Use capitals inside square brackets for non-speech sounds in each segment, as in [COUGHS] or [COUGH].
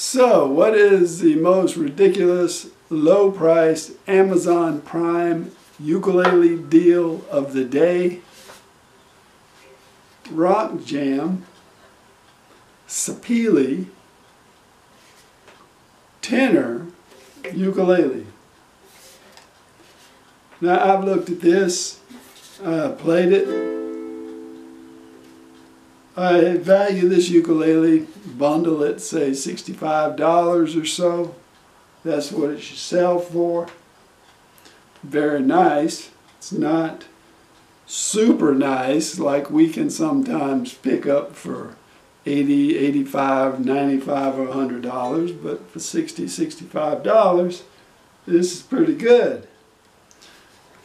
So, what is the most ridiculous, low priced Amazon Prime ukulele deal of the day? RockJam, Sapele, tenor ukulele. Now I've looked at this, uh, played it. Uh, I value this ukulele, bundle it, say $65 or so. That's what it should sell for. Very nice. It's not super nice like we can sometimes pick up for 80 85 95 or 100 dollars but for 60 65 dollars this is pretty good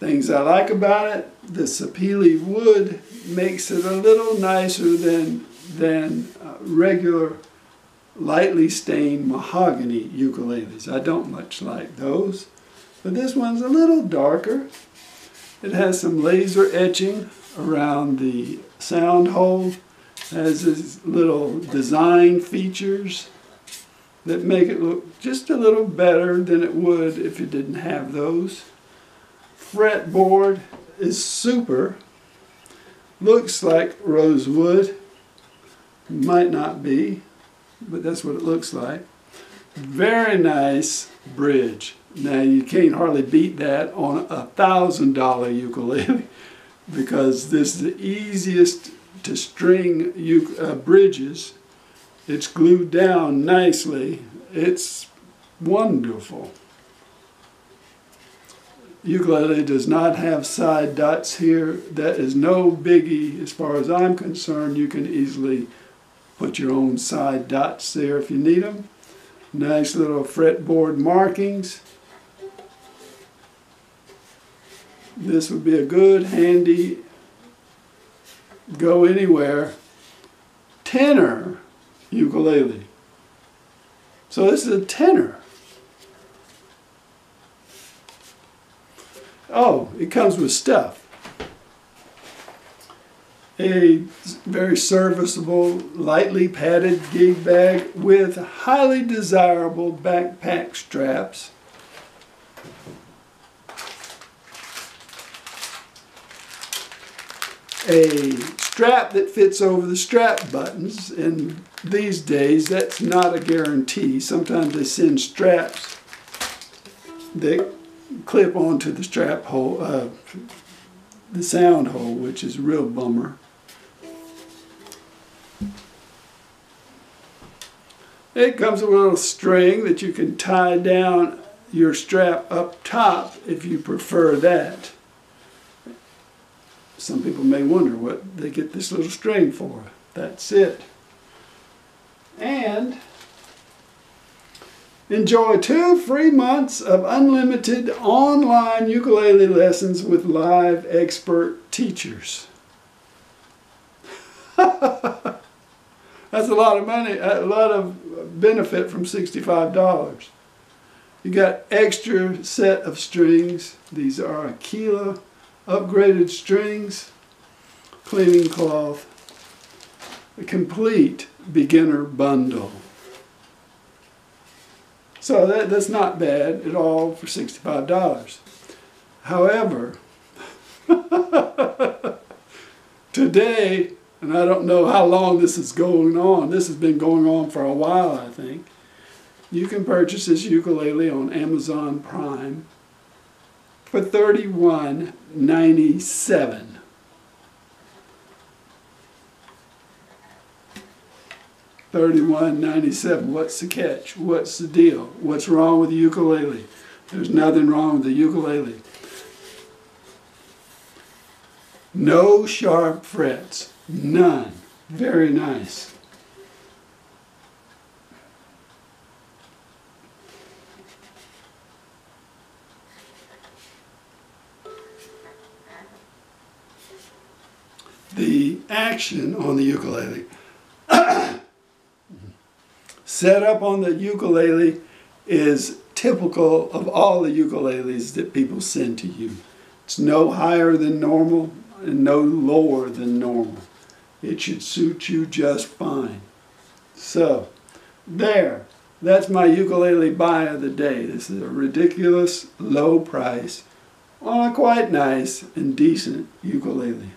things i like about it the sapele wood makes it a little nicer than than uh, regular lightly stained mahogany ukuleles i don't much like those but this one's a little darker it has some laser etching around the sound hole. It has these little design features that make it look just a little better than it would if it didn't have those. Fretboard is super. Looks like rosewood. Might not be, but that's what it looks like. Very nice bridge. Now you can't hardly beat that on a thousand dollar ukulele [LAUGHS] because this is the easiest to string uh, bridges. It's glued down nicely. It's wonderful. Ukulele does not have side dots here. That is no biggie as far as I'm concerned. You can easily put your own side dots there if you need them. Nice little fretboard markings. This would be a good, handy, go anywhere tenor ukulele. So this is a tenor. Oh, it comes with stuff. A very serviceable, lightly padded gig bag with highly desirable backpack straps a strap that fits over the strap buttons. And these days, that's not a guarantee. Sometimes they send straps that clip onto the strap hole, uh, the sound hole, which is a real bummer. It comes with a little string that you can tie down your strap up top if you prefer that. Some people may wonder what they get this little string for. That's it. And enjoy two free months of unlimited online ukulele lessons with live expert teachers. [LAUGHS] That's a lot of money, a lot of benefit from $65. You got extra set of strings. These are Aquila upgraded strings, cleaning cloth, a complete beginner bundle. So that, that's not bad at all for $65. However, [LAUGHS] today, and I don't know how long this is going on, this has been going on for a while, I think. You can purchase this ukulele on Amazon Prime for $31.97. Thirty-one ninety-seven. What's the catch? What's the deal? What's wrong with the ukulele? There's nothing wrong with the ukulele. No sharp frets. None. Very nice. the action on the ukulele. [COUGHS] Set up on the ukulele is typical of all the ukuleles that people send to you. It's no higher than normal and no lower than normal. It should suit you just fine. So, there. that's my ukulele buy of the day. This is a ridiculous low price on a quite nice and decent ukulele.